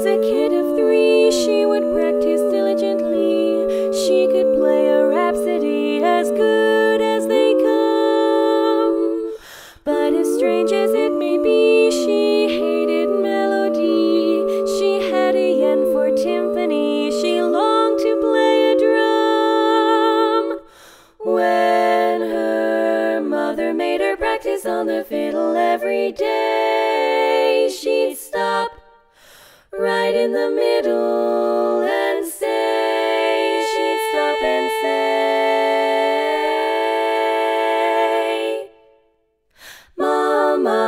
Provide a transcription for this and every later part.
was a kid of three, she would practice diligently. She could play a rhapsody as good as they come. But as strange as it may be, she hated melody. She had a yen for timpani. She longed to play a drum. When her mother made her practice on the fiddle every day, she'd right in the middle and say, she'd stop and say, Mama,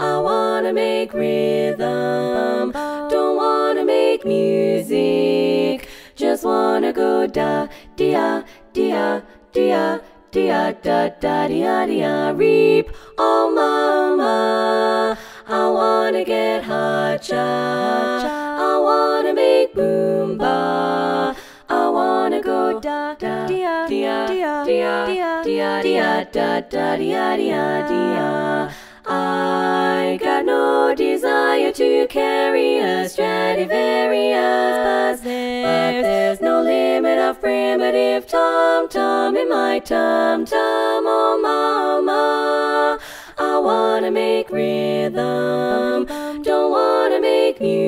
I wanna make rhythm, don't wanna make music, just wanna go da dia dia dia dia da da dia dia reap. Oh mama, I wanna get hot I wanna make boomba, I wanna go da da dia dia dia dia dia dia da da dia dia dia. I got no desire to carry a Stradivarius, but there's no limit of primitive tom tom in my tum tum. Oh mama, I wanna make rhythm, don't wanna make music, just wanna go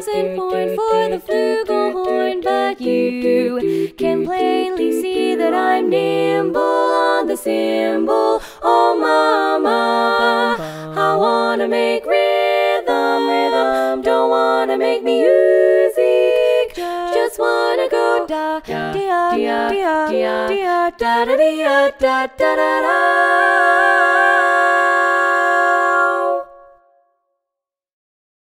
wasn't born for the flugelhorn, but you can plainly see that I'm nimble on the cymbal. Oh mama, I wanna make rhythm, rhythm, don't wanna make me music, just wanna go da da dia dia dia da da dia da da da da.